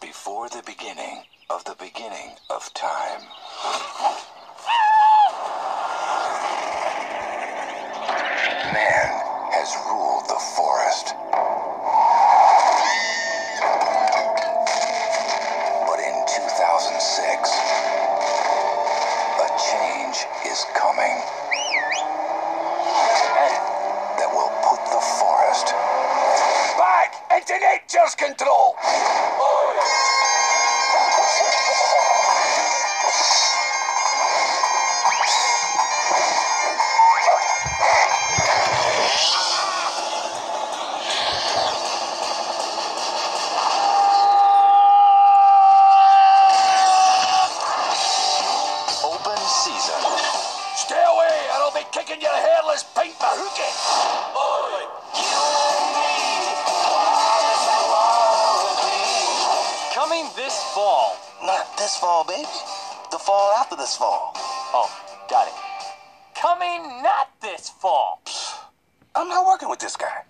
before the beginning of the beginning of time. Man has ruled the forest. But in 2006, a change is coming that will put the forest back into nature's control. Season. Stay away, or I'll be kicking your hairless pink bahookie. Coming this fall. Not this fall, baby. The fall after this fall. Oh, got it. Coming not this fall. I'm not working with this guy.